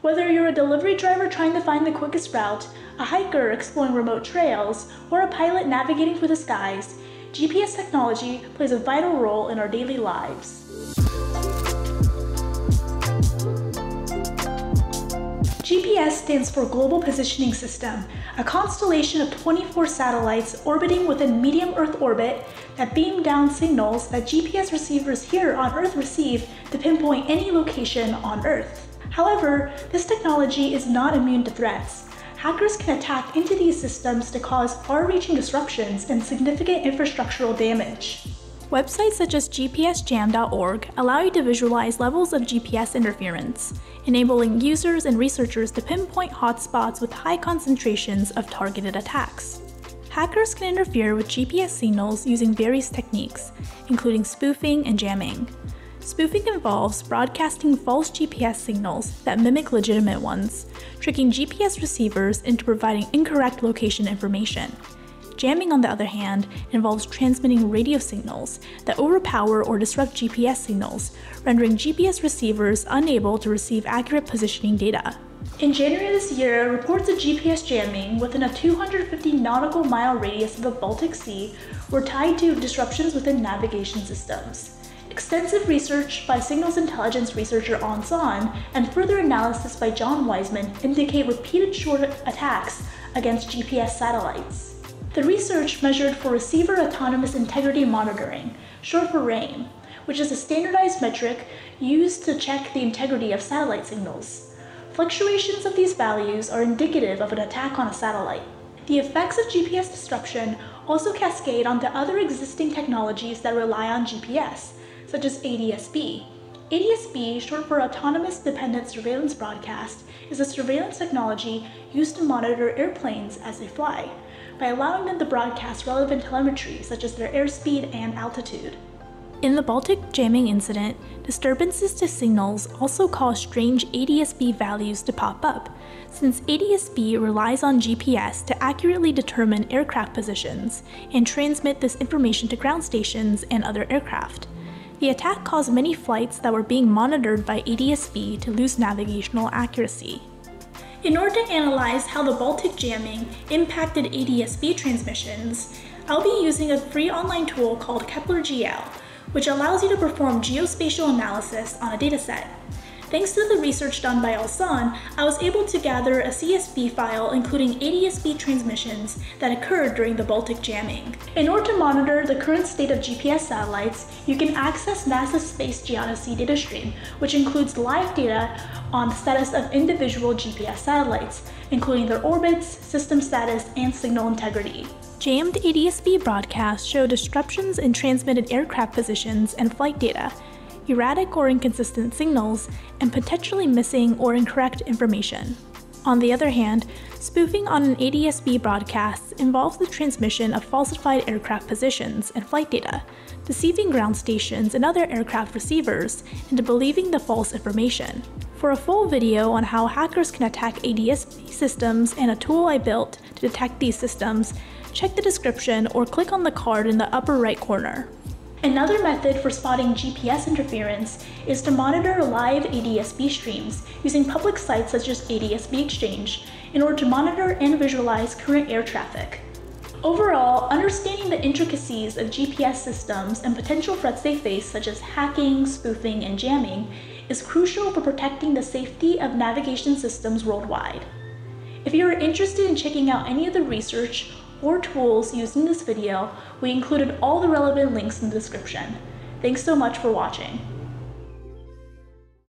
Whether you're a delivery driver trying to find the quickest route, a hiker exploring remote trails, or a pilot navigating through the skies, GPS technology plays a vital role in our daily lives. GPS stands for Global Positioning System, a constellation of 24 satellites orbiting within medium Earth orbit that beam down signals that GPS receivers here on Earth receive to pinpoint any location on Earth. However, this technology is not immune to threats. Hackers can attack into these systems to cause far-reaching disruptions and significant infrastructural damage. Websites such as gpsjam.org allow you to visualize levels of GPS interference, enabling users and researchers to pinpoint hotspots with high concentrations of targeted attacks. Hackers can interfere with GPS signals using various techniques, including spoofing and jamming. Spoofing involves broadcasting false GPS signals that mimic legitimate ones, tricking GPS receivers into providing incorrect location information. Jamming, on the other hand, involves transmitting radio signals that overpower or disrupt GPS signals, rendering GPS receivers unable to receive accurate positioning data. In January this year, reports of GPS jamming within a 250 nautical mile radius of the Baltic Sea were tied to disruptions within navigation systems. Extensive research by signals intelligence researcher auonsson and further analysis by John Wiseman indicate repeated short attacks against GPS satellites. The research measured for Receiver Autonomous Integrity Monitoring, short for RAIM, which is a standardized metric used to check the integrity of satellite signals. Fluctuations of these values are indicative of an attack on a satellite. The effects of GPS disruption also cascade onto other existing technologies that rely on GPS, such as ADSB. ADSB, short for Autonomous Dependent Surveillance Broadcast, is a surveillance technology used to monitor airplanes as they fly by allowing them to broadcast relevant telemetry such as their airspeed and altitude. In the Baltic jamming incident, disturbances to signals also cause strange ADSB values to pop up, since ADSB relies on GPS to accurately determine aircraft positions and transmit this information to ground stations and other aircraft. The attack caused many flights that were being monitored by ADSB to lose navigational accuracy. In order to analyze how the Baltic jamming impacted ADSB transmissions, I'll be using a free online tool called Kepler GL, which allows you to perform geospatial analysis on a dataset. Thanks to the research done by auonsson, I was able to gather a CSV file including ADSB transmissions that occurred during the Baltic jamming. In order to monitor the current state of GPS satellites, you can access NASA's Space Geodesy data stream, which includes live data on the status of individual GPS satellites, including their orbits, system status, and signal integrity. Jammed ADSB broadcasts show disruptions in transmitted aircraft positions and flight data, erratic or inconsistent signals, and potentially missing or incorrect information. On the other hand, spoofing on an ADSB broadcast involves the transmission of falsified aircraft positions and flight data, deceiving ground stations and other aircraft receivers into believing the false information. For a full video on how hackers can attack ADSB systems and a tool I built to detect these systems, check the description or click on the card in the upper right corner. Another method for spotting GPS interference is to monitor live ADSB streams using public sites such as ADSB Exchange in order to monitor and visualize current air traffic. Overall, understanding the intricacies of GPS systems and potential threats they face such as hacking, spoofing, and jamming is crucial for protecting the safety of navigation systems worldwide. If you are interested in checking out any of the research or tools used in this video, we included all the relevant links in the description. Thanks so much for watching.